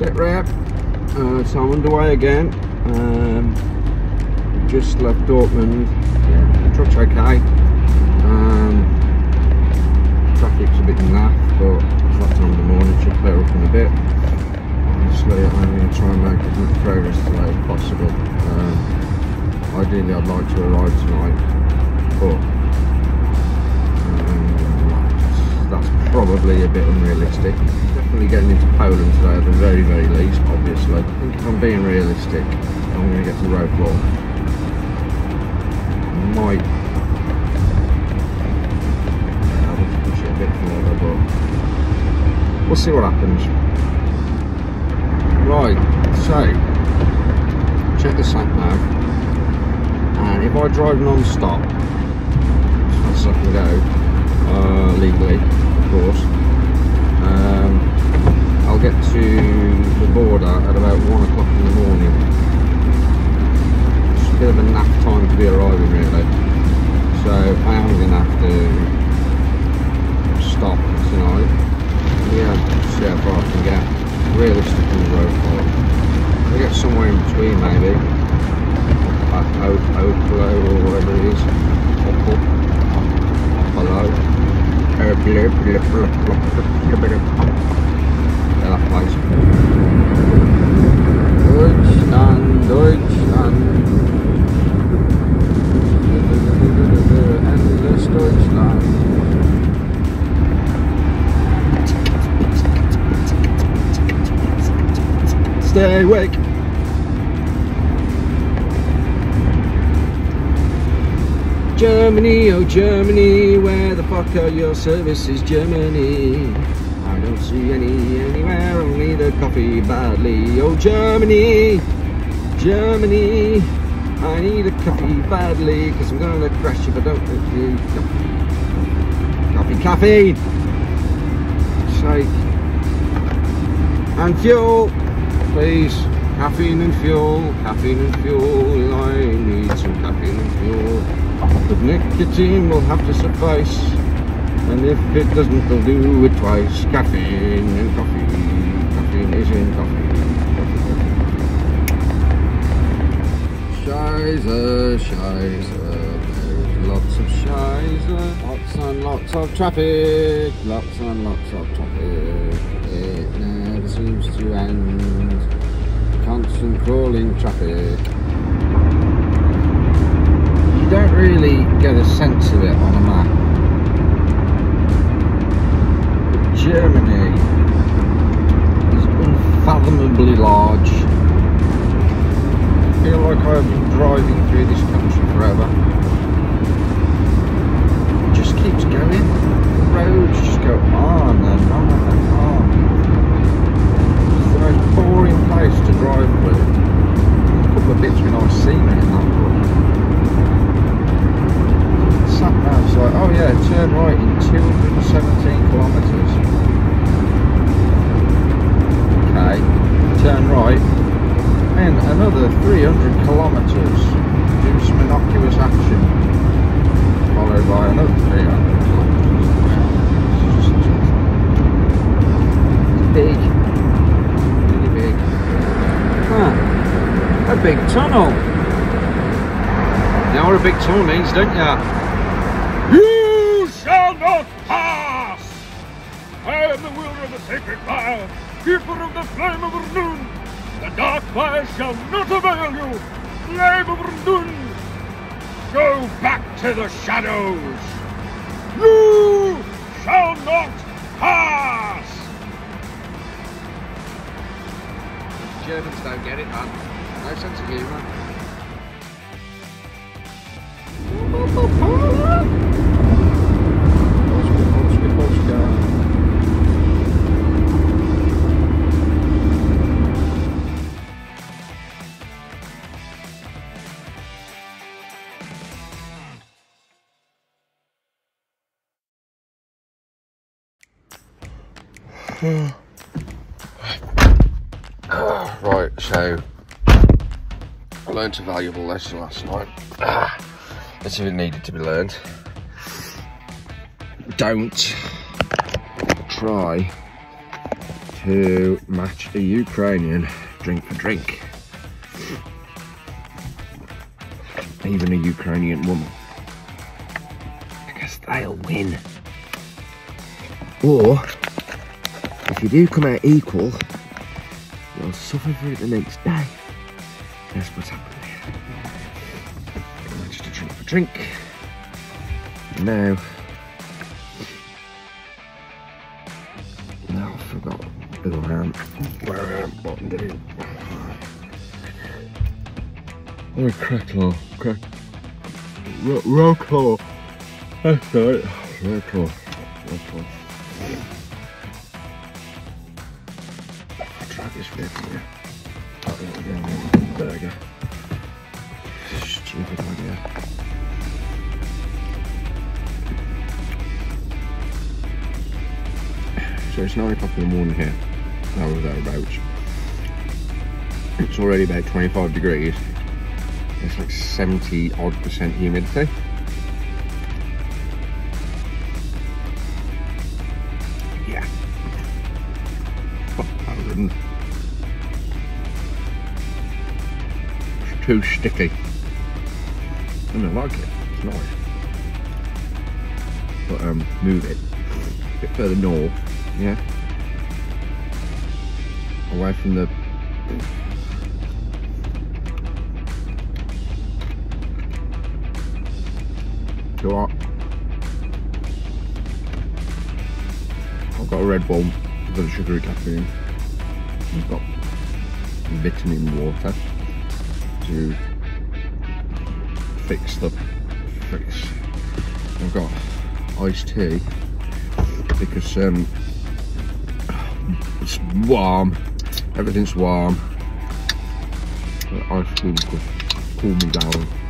sit rep. Uh, so I'm underway again. Um, just left Dortmund. Yeah, the truck's okay. Um, traffic's a bit naff, but it's that time of the morning, should clear up in a bit. Honestly, I'm going to try and make as much progress today as possible. Um, ideally, I'd like to arrive tonight, but um, that's probably a bit unrealistic. Definitely getting into Poland today at the very, very least, obviously. I think if I'm being realistic, I'm going to get to the road floor. Might yeah, I'll push it a bit further, but we'll see what happens. Right, so check the sat nav, and if I drive non-stop, as fast as I can go, uh, legally, of course, I'll get to the border at about one o'clock in the morning. It's a bit of a nap time to be arriving, really. So I am going to have to stop tonight. Yeah, see how far I can get. Realistically, road for. I get somewhere in between, maybe. At Opelo or whatever it is. Opel. Opelo. Yeah. Deutschland, Deutschland. Endless Deutschland. Stay awake. Germany, oh Germany, where the fuck are your services, Germany? I don't see any anywhere, only the coffee badly. Oh Germany, Germany, I need a coffee badly, cause I'm gonna crash if I don't get the coffee. Coffee, caffeine! Sake. And fuel, please. Caffeine and fuel, caffeine and fuel. I need some caffeine and fuel. But nicotine will have to suffice. And if it doesn't, they'll do it twice. Caffeine and coffee. Caffeine is in coffee. Scheiße, scheiße. There's lots of scheiße. Lots and lots of traffic. Lots and lots of traffic. It never seems to end. Constant crawling traffic. You don't really get a sense of it on a map. Germany is unfathomably large. I feel like I've been driving through this country forever. It just keeps going. The roads just go on and on and on. It's the most boring place to drive through. A couple of bits with nice scenery in that Sat nav's like, oh yeah, turn right in 217 kilometres. Turn right and another 300 kilometres. Do some innocuous action, followed by another 300 kilometres. Big, really big. Huh. A big tunnel. You know what a big tunnel means, don't you? You shall not pass! I am the wielder of the sacred fire, keeper of the flame of Urnun. The dark fire shall not avail you! Flame of Udûn! Go back to the shadows! You shall not pass! Germans don't get it, man. No sense of humour. Learnt a valuable lesson last night. Ah, as if it needed to be learned. Don't try to match a Ukrainian drink for drink. Even a Ukrainian woman. Because they'll win. Or, if you do come out equal, you'll suffer for it the next day. That's what's happening. Matched a drink for drink. Now, now I forgot who I am, where I am, what I'm doing. Oh, cracklaw, crack, ro roll claw. That's right, roll claw. I'll try this. Stupid idea. So it's 9 o'clock in the morning here, or thereabouts. It's already about 25 degrees. It's like 70 odd percent humidity. Yeah. Oh, too sticky. And I like it, it's nice. But um, move it a bit further north yeah. Away from the Do what? I've got a Red Bull, I've got a sugary caffeine, I've got vitamin water to fix the fix. I've got iced tea because um, it's warm, everything's warm. The ice cream could cool me down.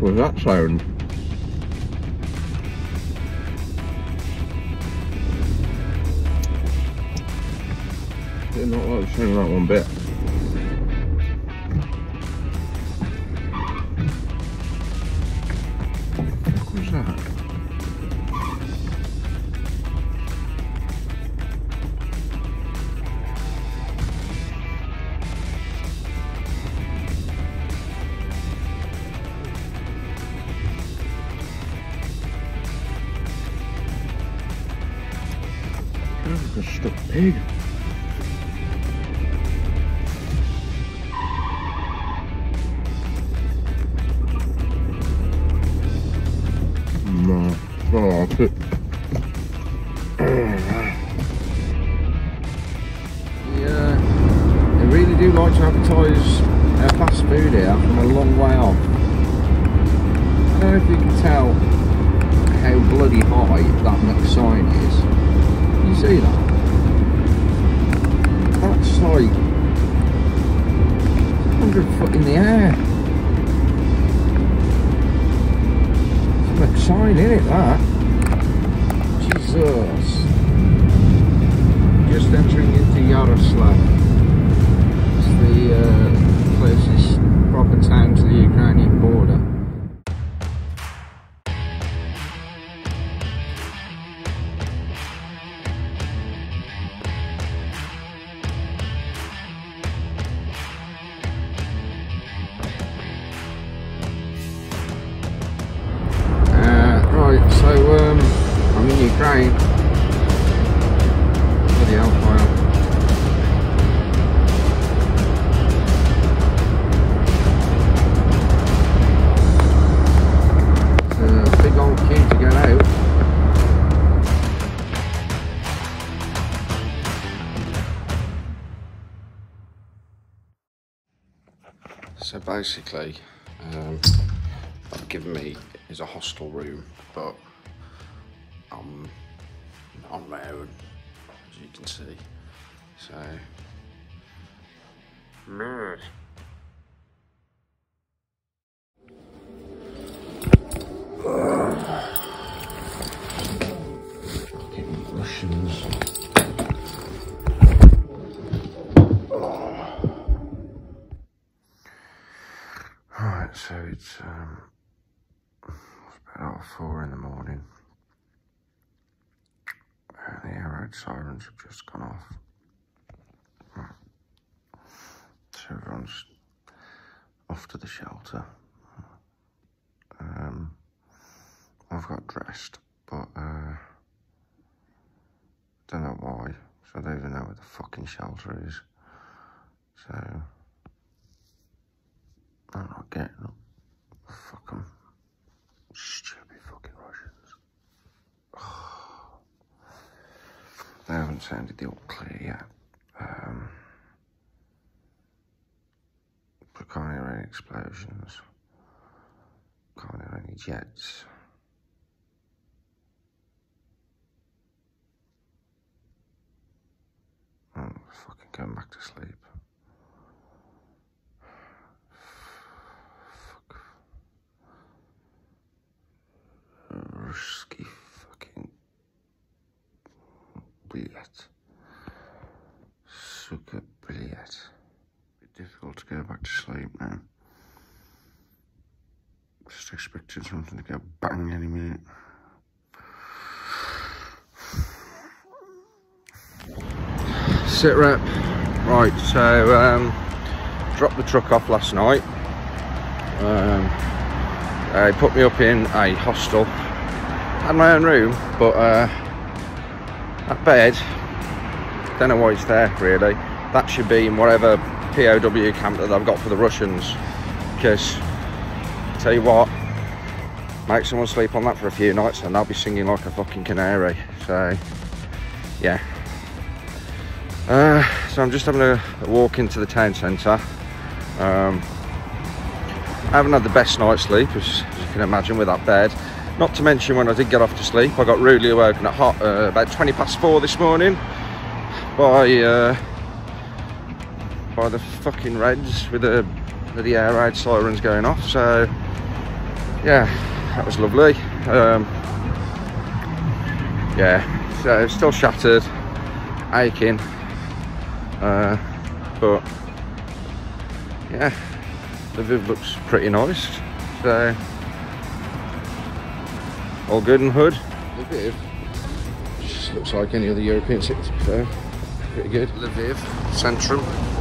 was that sound? Did not like the sound of that one bit. Pig. No, oh, that's it. Yeah, they really do like to advertise uh, fast food here from a long way off. I don't know if you can tell how bloody high that next sign is. You see that? That's like 100 foot in the air. It's an in it, that. Jesus. Just entering into Yaroslav. It's the uh, closest proper town to the Ukrainian border. Basically, um, they've given me is a hostel room, but I'm on my own, as you can see. So, mad. Sirens have just gone off. So everyone's off to the shelter. Um, I've got dressed, but uh, don't know why. So I don't even know where the fucking shelter is. So I'm not getting up. Fuck 'em. Stupid fucking Russians. They haven't sounded the all clear yet. Um, but can't hear any explosions. Can't hear any jets. I'm fucking going back to sleep. блять. Сука, блять. Bit difficult to go back to sleep now. Just expecting something to go bang any minute. Sit rep. Right, so um, dropped the truck off last night. Um, they put me up in a hostel. Had my own room, but uh, that bed, don't know why it's there really. That should be in whatever POW camp that I've got for the Russians. Because, tell you what, make someone sleep on that for a few nights and they'll be singing like a fucking canary. So, yeah. Uh, so I'm just having a, walk into the town centre. Um, I haven't had the best night's sleep, as, as, you can imagine, with that bed. Not to mention when I did get off to sleep, I got rudely awoken at hot, uh, about 20 past four this morning by uh, by the fucking Reds with the with the air raid sirens going off. So yeah, that was lovely. Um, yeah, so still shattered, aching. Uh, but yeah, Lviv looks pretty nice. So all good and hood. Lviv just looks like any other European city. So pretty good. Lviv, Centrum.